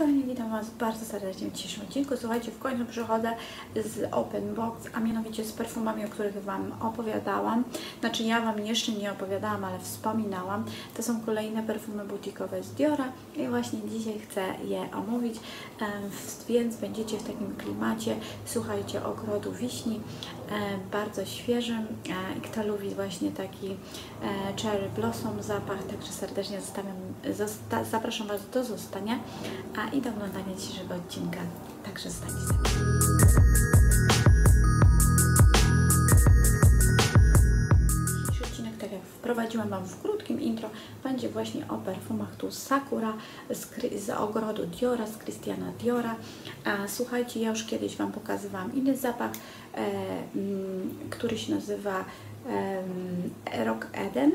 kochani, witam Was bardzo serdecznie w dzisiejszym odcinku. Słuchajcie, w końcu przychodzę z Open Box, a mianowicie z perfumami, o których Wam opowiadałam. Znaczy ja Wam jeszcze nie opowiadałam, ale wspominałam. To są kolejne perfumy butikowe z Diora i właśnie dzisiaj chcę je omówić, więc będziecie w takim klimacie, słuchajcie, ogrodu wiśni, bardzo świeżym. Kto lubi właśnie taki e, cherry blossom zapach, także serdecznie zapraszam Was do zostania i do oglądania dzisiejszego odcinka. Także zostańcie Dzisiejszy odcinek, tak jak wprowadziłam Wam w krótkim intro, będzie właśnie o perfumach tu Sakura z, z ogrodu Diora, z Christiana Diora. A, słuchajcie, ja już kiedyś Wam pokazywałam inny zapach, e, m, który się nazywa Rock Eden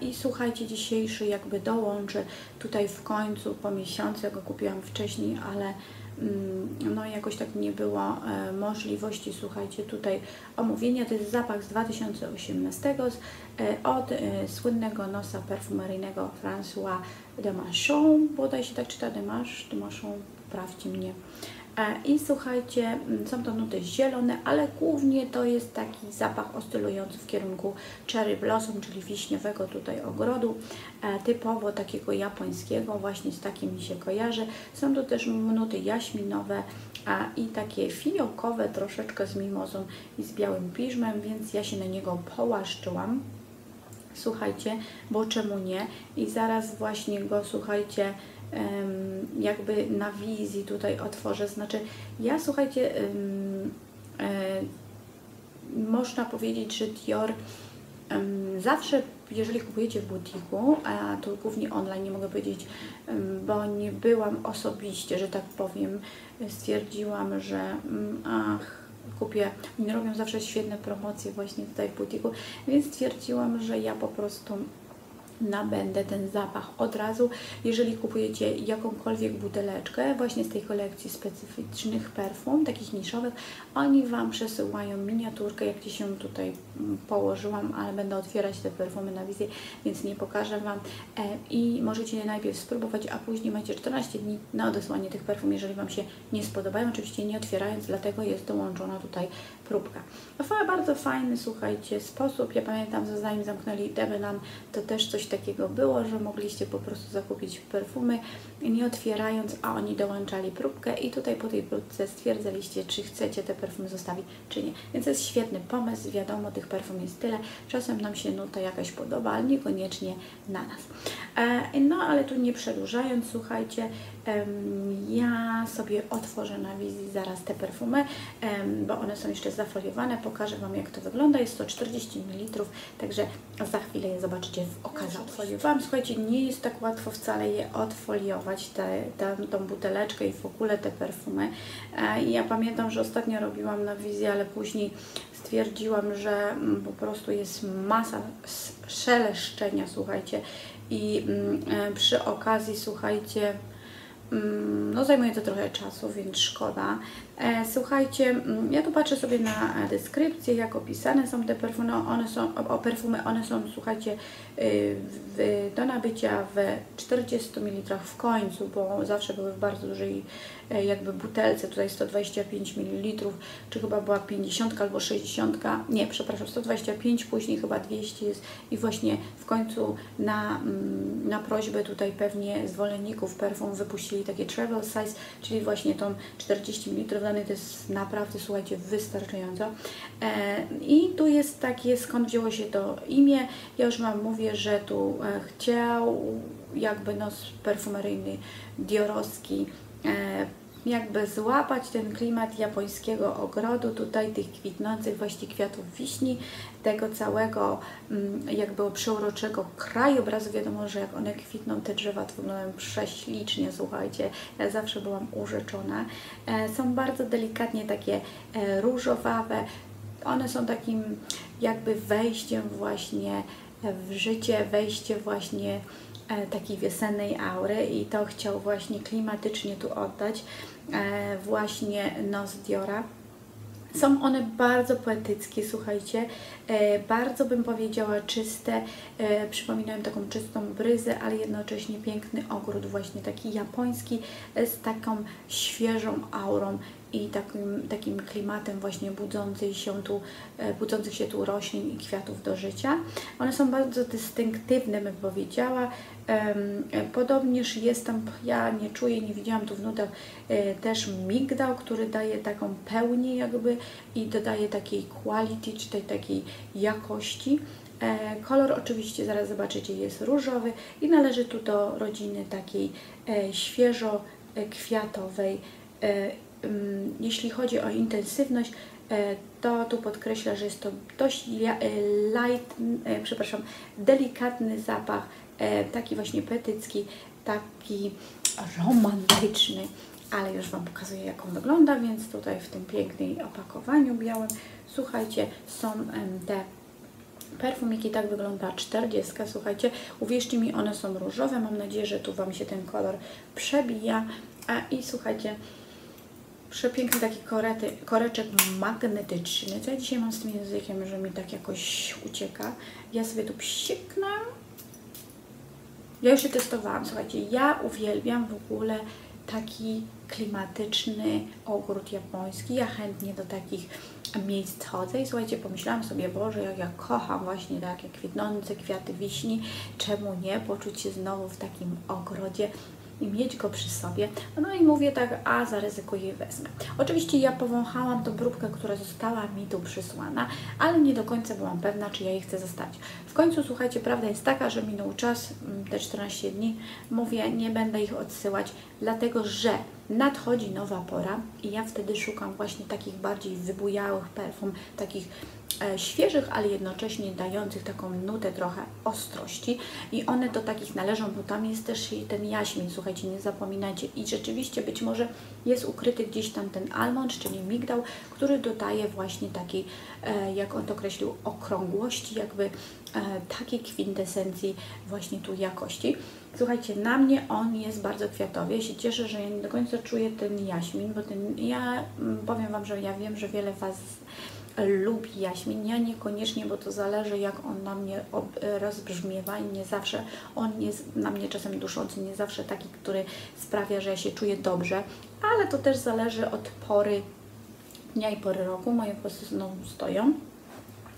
i słuchajcie, dzisiejszy jakby dołączy tutaj w końcu po miesiącu, go kupiłam wcześniej, ale mm, no jakoś tak nie było e, możliwości, słuchajcie, tutaj omówienia. To jest zapach z 2018 e, od e, słynnego nosa perfumeryjnego François de Machon, bodaj się tak czyta de Mach, de Machon, mnie. E, I słuchajcie, mm, są to nuty zielone, ale głównie to jest taki zapach oscylujący w kierunku cherry blossom, czyli wiśniowego tutaj ogrodu, e, typowo takiego japońskiego, właśnie z takim mi się kojarzy. Są to też nuty jaśminowe i takie fiołkowe, troszeczkę z mimozą i z białym piżmem, więc ja się na niego połaszczyłam. Słuchajcie, bo czemu nie? I zaraz właśnie go, słuchajcie, jakby na wizji tutaj otworzę. Znaczy, ja słuchajcie, e, można powiedzieć, że Dior zawsze, jeżeli kupujecie w butiku, a to głównie online, nie mogę powiedzieć, bo nie byłam osobiście, że tak powiem, stwierdziłam, że mm, ach, kupię, oni robią zawsze świetne promocje właśnie tutaj w butiku, więc stwierdziłam, że ja po prostu nabędę ten zapach od razu. Jeżeli kupujecie jakąkolwiek buteleczkę właśnie z tej kolekcji specyficznych perfum, takich niszowych, oni Wam przesyłają miniaturkę, jak Ci się tutaj mm, położyłam, ale będę otwierać te perfumy na wizję, więc nie pokażę Wam e, i możecie je najpierw spróbować, a później macie 14 dni na odesłanie tych perfum, jeżeli Wam się nie spodobają, oczywiście nie otwierając, dlatego jest dołączona tutaj próbka. No, bardzo fajny, słuchajcie, sposób. Ja pamiętam, że zanim zamknęli nam, to też coś takiego było, że mogliście po prostu zakupić perfumy nie otwierając, a oni dołączali próbkę i tutaj po tej próbce stwierdzaliście, czy chcecie te perfumy zostawić, czy nie. Więc to jest świetny pomysł, wiadomo, tych perfum jest tyle. Czasem nam się nuta jakaś podoba, ale niekoniecznie na nas. E, no, ale tu nie przedłużając, słuchajcie, ja sobie otworzę na wizji zaraz te perfumy, bo one są jeszcze zafoliowane. Pokażę Wam, jak to wygląda. Jest to 40 ml, także za chwilę je zobaczycie w okazałości. Odfoliowałam. Słuchajcie, nie jest tak łatwo wcale je odfoliować, te, te, tą buteleczkę i w ogóle te perfumy. E, ja pamiętam, że ostatnio robiłam na wizji, ale później stwierdziłam, że mm, po prostu jest masa szeleszczenia, słuchajcie. I mm, e, przy okazji, słuchajcie, no zajmuje to trochę czasu, więc szkoda. E, słuchajcie, mm, ja tu patrzę sobie na deskrypcję, jak opisane są te perfumy. No, one są, o perfumy, one są, słuchajcie, y, w, do nabycia w 40 ml w końcu, bo zawsze były w bardzo dużej e, jakby butelce, tutaj 125 ml, czy chyba była 50 albo 60, nie, przepraszam, 125, później chyba 200 jest i właśnie w końcu na, mm, na prośbę tutaj pewnie zwolenników perfum wypuścili takie travel size, czyli właśnie tą 40 ml danej to jest naprawdę, słuchajcie, wystarczająco. E, I tu jest takie, skąd wzięło się to imię. Ja już Wam mówię, że tu e, chciał jakby nos perfumeryjny diorowski e, jakby złapać ten klimat japońskiego ogrodu, tutaj tych kwitnących właśnie kwiatów wiśni, tego całego mm, jakby przeuroczego krajobrazu. Wiadomo, że jak one kwitną, te drzewa to wyglądają prześlicznie, słuchajcie. Ja zawsze byłam urzeczona. E, są bardzo delikatnie takie e, różowawe. One są takim jakby wejściem właśnie w życie, wejście właśnie e, takiej wiosennej aury i to chciał właśnie klimatycznie tu oddać. E, właśnie nos Diora. Są one bardzo poetyckie, słuchajcie, e, bardzo bym powiedziała czyste, e, przypominają taką czystą bryzę, ale jednocześnie piękny ogród, właśnie taki japoński, z taką świeżą aurą i takim, takim klimatem właśnie budzących się, tu, e, budzących się tu roślin i kwiatów do życia. One są bardzo dystynktywne, bym powiedziała. Podobnież jest tam, ja nie czuję, nie widziałam tu w nutach e, też migdał, który daje taką pełnię jakby i dodaje takiej quality, czy tej takiej jakości. E, kolor oczywiście, zaraz zobaczycie, jest różowy i należy tu do rodziny takiej świeżo kwiatowej jeśli chodzi o intensywność, e, to tu podkreślę, że jest to dość e, light, e, przepraszam, delikatny zapach, taki właśnie petycki, taki romantyczny, ale już Wam pokazuję jak on wygląda, więc tutaj w tym pięknym opakowaniu białym, słuchajcie, są te perfumiki, tak wygląda 40, słuchajcie, uwierzcie mi, one są różowe, mam nadzieję, że tu Wam się ten kolor przebija, a i słuchajcie, przepiękny taki korety, koreczek magnetyczny. Co ja dzisiaj mam z tym językiem, że mi tak jakoś ucieka. Ja sobie tu psiknę. Ja już się testowałam, słuchajcie, ja uwielbiam w ogóle taki klimatyczny ogród japoński. Ja chętnie do takich miejsc chodzę i słuchajcie, pomyślałam sobie, Boże, jak ja kocham właśnie takie kwitnące kwiaty wiśni, czemu nie poczuć się znowu w takim ogrodzie i mieć go przy sobie. No i mówię tak, a zaryzykuję i wezmę. Oczywiście ja powąchałam tą próbkę, która została mi tu przysłana, ale nie do końca byłam pewna, czy ja jej chcę zostawić. W końcu, słuchajcie, prawda jest taka, że minął czas, mm, te 14 dni, mówię, nie będę ich odsyłać, dlatego że nadchodzi nowa pora i ja wtedy szukam właśnie takich bardziej wybujałych perfum, takich świeżych, ale jednocześnie dających taką nutę trochę ostrości i one do takich należą, bo tam jest też ten jaśmin, słuchajcie, nie zapominajcie i rzeczywiście być może jest ukryty gdzieś tam ten almond, czyli migdał, który dodaje właśnie takiej, e, jak on to określił, okrągłości, jakby e, takiej kwintesencji właśnie tu jakości. Słuchajcie, na mnie on jest bardzo kwiatowy. Ja się cieszę, że ja nie do końca czuję ten jaśmin, bo ten, ja mm, powiem Wam, że ja wiem, że wiele Was lubi jaśmin. Ja niekoniecznie, bo to zależy jak on na mnie rozbrzmiewa i nie zawsze on jest na mnie czasem duszący, nie zawsze taki, który sprawia, że ja się czuję dobrze, ale to też zależy od pory dnia i pory roku. Moje włosy znowu stoją.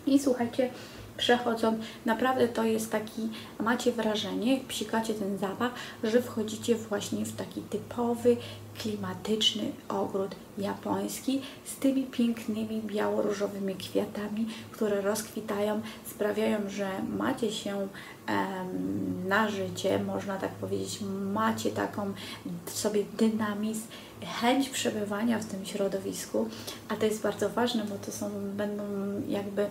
I słuchajcie, przechodząc, naprawdę to jest taki, macie wrażenie, jak psikacie ten zapach, że wchodzicie właśnie w taki typowy, klimatyczny ogród japoński z tymi pięknymi biało-różowymi kwiatami, które rozkwitają, sprawiają, że macie się na życie, można tak powiedzieć, macie taką sobie dynamizm, chęć przebywania w tym środowisku, a to jest bardzo ważne, bo to są, będą jakby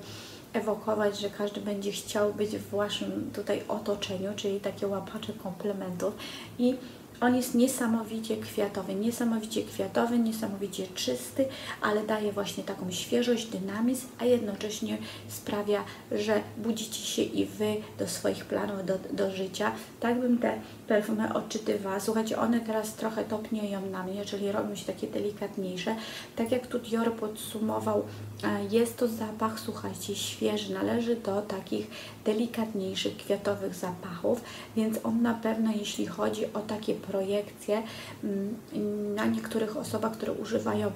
ewokować, że każdy będzie chciał być w Waszym tutaj otoczeniu, czyli takie łapacze komplementów. I on jest niesamowicie kwiatowy, niesamowicie kwiatowy, niesamowicie czysty, ale daje właśnie taką świeżość, dynamizm, a jednocześnie sprawia, że budzicie się i Wy do swoich planów, do, do życia. Tak bym te perfumy odczytywała. Słuchajcie, one teraz trochę topnieją na mnie, czyli robią się takie delikatniejsze. Tak jak tu Dior podsumował, e, jest to zapach, słuchajcie, świeży, należy do takich delikatniejszych, kwiatowych zapachów, więc on na pewno, jeśli chodzi o takie projekcje mm, na niektórych osobach, które używają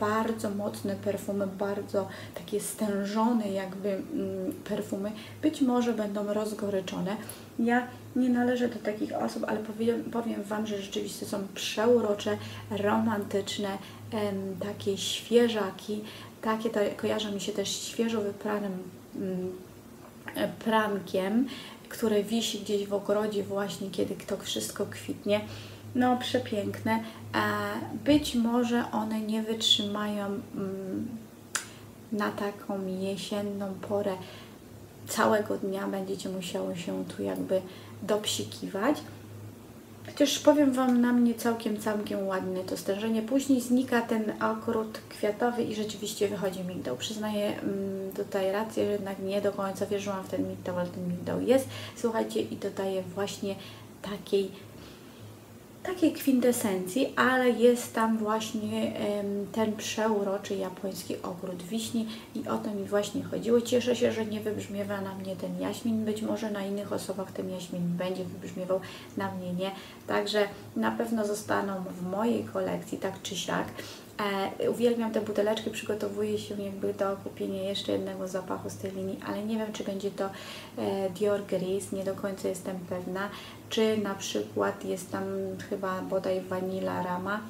bardzo mocne perfumy, bardzo takie stężone jakby mm, perfumy, być może będą rozgoryczone. Ja nie należę do takich osób, ale powiem, powiem Wam, że rzeczywiście są przeurocze, romantyczne, takie świeżaki, takie to, kojarzą mi się też świeżo wypranym mm, prankiem, które wisi gdzieś w ogrodzie właśnie, kiedy to wszystko kwitnie. No, przepiękne. Być może one nie wytrzymają mm, na taką jesienną porę całego dnia. Będziecie musiały się tu jakby dopsikiwać. Chociaż powiem Wam, na mnie całkiem, całkiem ładne to stężenie. Później znika ten ogród kwiatowy i rzeczywiście wychodzi migdał. Przyznaję mm, tutaj rację, że jednak nie do końca wierzyłam w ten migdał, ale ten migdał jest. Słuchajcie, i dodaje właśnie takiej takiej kwintesencji, ale jest tam właśnie ten przeuroczy japoński ogród wiśni i o to mi właśnie chodziło. Cieszę się, że nie wybrzmiewa na mnie ten jaśmin, być może na innych osobach ten jaśmin będzie wybrzmiewał, na mnie nie, także na pewno zostaną w mojej kolekcji tak czy siak. E, uwielbiam te buteleczki, przygotowuję się jakby do kupienia jeszcze jednego zapachu z tej linii, ale nie wiem, czy będzie to e, Dior Gris, nie do końca jestem pewna, czy na przykład jest tam chyba bodaj Vanilla Rama,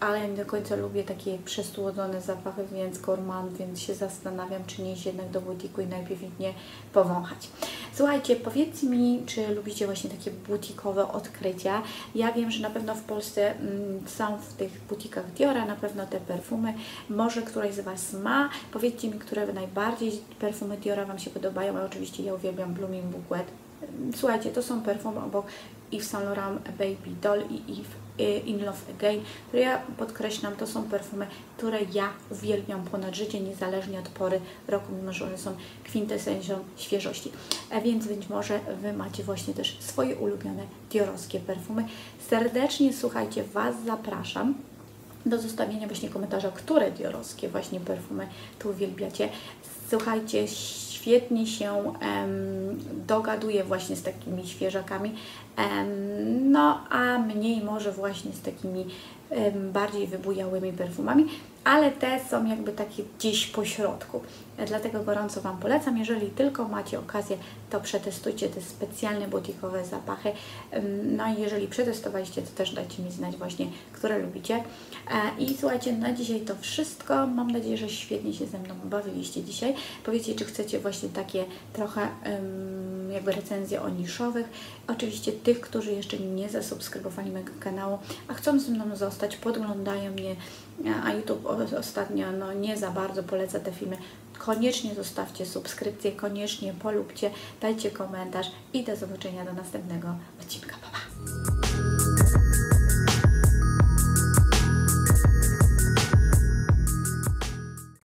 ale nie do końca lubię takie przesłodzone zapachy, więc gourmand, więc się zastanawiam, czy nie iść jednak do butiku i najpierw nie powąchać. Słuchajcie, powiedzcie mi, czy lubicie właśnie takie butikowe odkrycia. Ja wiem, że na pewno w Polsce mm, są w tych butikach Diora na pewno te perfumy. Może któraś z Was ma. Powiedzcie mi, które najbardziej perfumy Diora Wam się podobają. A oczywiście ja uwielbiam Blooming Bouquet. Słuchajcie, to są perfumy obok Yves Saint Laurent Baby Doll i Yves y, In Love Again, które ja podkreślam, to są perfumy, które ja uwielbiam ponad życie, niezależnie od pory roku, mimo że one są kwintesencją świeżości. A więc być może Wy macie właśnie też swoje ulubione diorowskie perfumy. Serdecznie, słuchajcie, Was zapraszam do zostawienia właśnie komentarza, które diorowskie właśnie perfumy tu uwielbiacie. Słuchajcie, świetnie się dogaduje właśnie z takimi świeżakami, no a mniej może właśnie z takimi bardziej wybujałymi perfumami, ale te są jakby takie gdzieś po środku. Dlatego gorąco Wam polecam, jeżeli tylko macie okazję, to przetestujcie te specjalne butikowe zapachy. No i jeżeli przetestowaliście, to też dajcie mi znać właśnie, które lubicie. E, I słuchajcie, na dzisiaj to wszystko. Mam nadzieję, że świetnie się ze mną bawiliście dzisiaj. Powiedzcie, czy chcecie właśnie takie trochę jakby recenzje o niszowych. Oczywiście tych, którzy jeszcze nie zasubskrybowali mojego kanału, a chcą ze mną zostać, podglądają mnie, a YouTube ostatnio no, nie za bardzo poleca te filmy, koniecznie zostawcie subskrypcję, koniecznie polubcie, dajcie komentarz i do zobaczenia do następnego odcinka. Pa, pa.